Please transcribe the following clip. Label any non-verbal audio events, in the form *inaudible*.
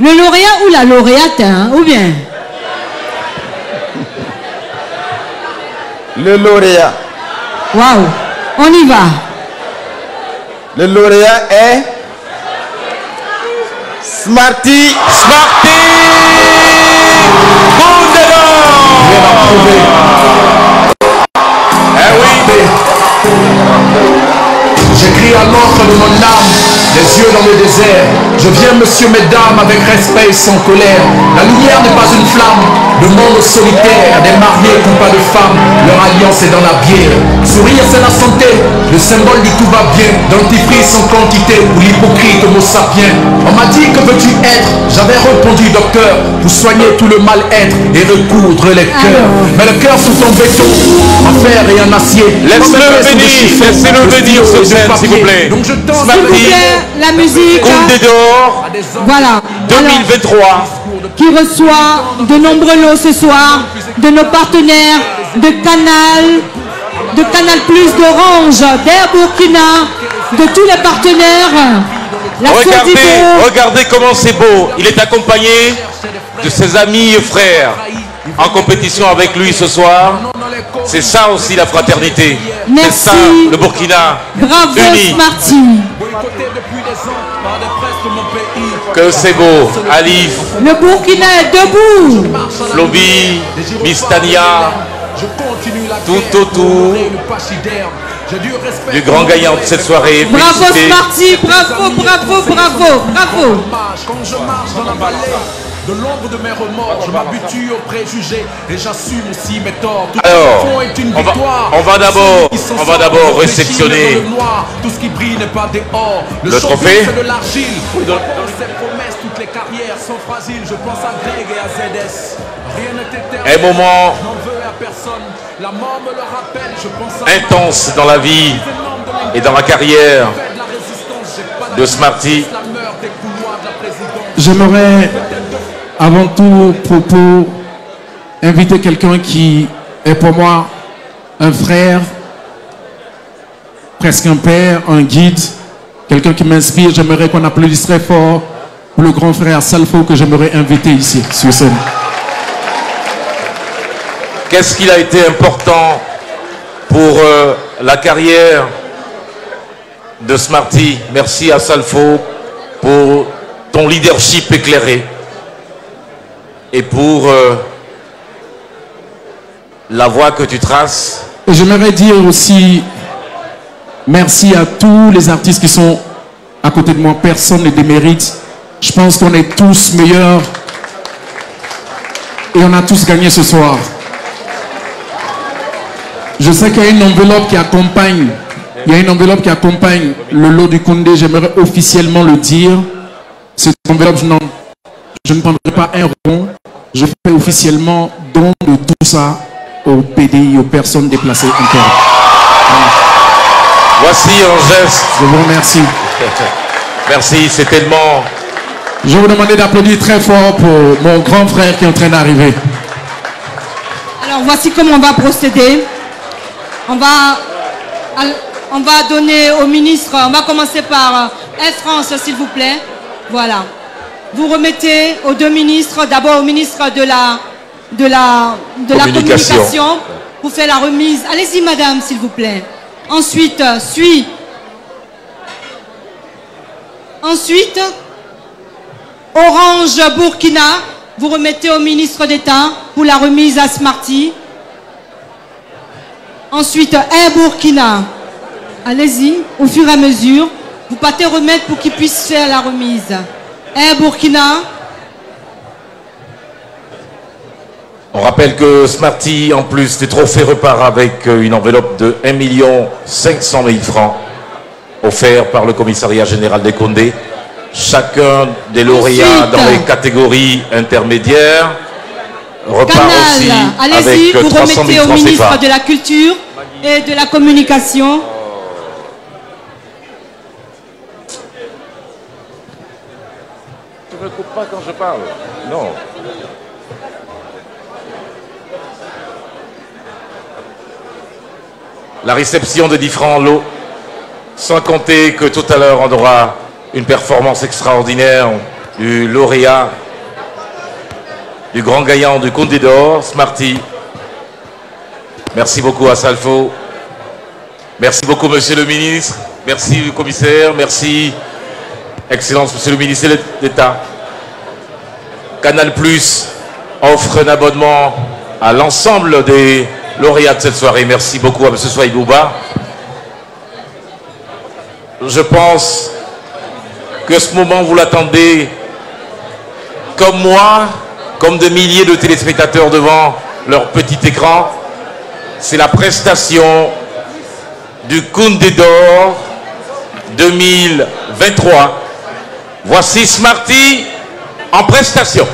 Le lauréat ou la lauréate, hein, ou bien? Le lauréat. Waouh, on y va. Le lauréat est Smarty. Smarty Eh oui J'écris à l'encre de mon âme, le désert. Je viens, monsieur, mesdames, avec respect et sans colère. La lumière n'est pas une flamme, le monde solitaire. Des mariés n'ont pas de femme, leur alliance est dans la bière. Sourire, c'est la santé, le symbole du tout va bien. Dentifrice en quantité, ou l'hypocrite homo sapiens. On m'a dit que veux-tu J'avais répondu, docteur, pour soigner tout le mal-être et recoudre les cœurs. Mais le cœur sous ton béton, en fer et en acier. Laisse-le venir, laissez-le venir sur scène, s'il vous plaît. Donc je Smarty. S'il vous plaît, la musique. Condé d'or Voilà. 2023. qui reçoit de nombreux lots ce soir de nos partenaires de Canal, de Canal Plus, d'Orange, d'Air Burkina, de tous les partenaires. Regardez, regardez comment c'est beau. Il est accompagné de ses amis et frères en compétition avec lui ce soir. C'est ça aussi la fraternité. C'est ça le Burkina bravo uni. Que c'est beau. Alif, Le Burkina est debout. Lobby, Mistania, tout autour du grand gagnant de cette soirée. Bravo. Smarty, bravo, bravo, bravo, bravo. Quand je marche dans la vallée de l'ombre de mes remords, je m'habitue aux préjugés et j'assume aussi mes torts. Tout Alors, on va- victoire. on va d'abord- on va d'abord réceptionner le. Tout ce qui brille n'est pas dehors. le showbiz, trophée. c'est de l'argile. Dans ces promesses, toutes les carrières sont fragiles. Je pense à Greg et à ZS. Rien n'est éternel. Un moment Je n'en veux à personne. La mort me le rappelle. Je pense à intense dans la vie et dans la carrière de de Smarty. la meurt des couloirs de la présidence. J'aimerais avant tout propos inviter quelqu'un qui est pour moi un frère, presque un père, un guide, quelqu'un qui m'inspire. J'aimerais qu'on applaudisse très fort pour le grand frère Salfo que j'aimerais inviter ici sur scène. Qu'est-ce qu'il a été important pour euh, la carrière de Smarty? Merci à Salfo pour ton leadership éclairé et pour euh, la voie que tu traces. Et j'aimerais dire aussi merci à tous les artistes qui sont à côté de moi. Personne ne démérite. Je pense qu'on est tous meilleurs et on a tous gagné ce soir. Je sais qu'il y a une enveloppe qui accompagne, il y a une enveloppe qui accompagne le lot du Condé. J'aimerais officiellement le dire. Cette enveloppe, je, ne prendrai pas un rond. Je fais officiellement don de tout ça au PDI, aux personnes déplacées internes. Voici un geste. Je vous remercie. *laughs* Merci, c'est tellement... Je vous demande d'applaudir très fort pour mon grand frère qui est en train d'arriver. Alors voici comment on va procéder. On va, on va donner au ministre, on va commencer par Air France s'il vous plaît. Voilà. Vous remettez aux deux ministres, d'abord au ministre de la, de la, de la Communication. communication pour faire la remise. Allez-y madame s'il vous plaît. Ensuite, euh, suit. Ensuite, Orange Burkina, vous remettez au ministre d'État pour la remise à Smarty. Ensuite, Air Burkina, allez-y, au fur et à mesure. Vous partez remettre pour qu'il puisse faire la remise. Air Burkina, On rappelle que Smarty, en plus des trophées, repart avec euh, une enveloppe de 1 500 000 francs offert par le commissariat général des Condés. Chacun des lauréats Ensuite. dans les catégories intermédiaires repart Canal, aussi allez-y, avec euh, vous 300 remettez 000 au francs ministre CFA. de la Culture et de la Communication. Tu ne me coupes pas quand je parle. Non. La réception de différents lots, sans compter que tout à l'heure on aura une performance extraordinaire du lauréat du grand gagnant du Condé d'Or, Smarty. Merci beaucoup à Salfo. Merci beaucoup, monsieur le ministre. Merci, le commissaire. Merci, Excellence, monsieur le ministre d'État. Canal Plus offre un abonnement à l'ensemble des lauréats de cette soirée. Merci beaucoup à monsieur Bouba. Je pense que ce moment, vous l'attendez comme moi, comme de milliers de téléspectateurs devant leur petit écran. C'est la prestation du Koundé d'Or 2023. Voici Smarty en prestation.